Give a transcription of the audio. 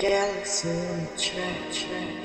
Galaxy on the track, track.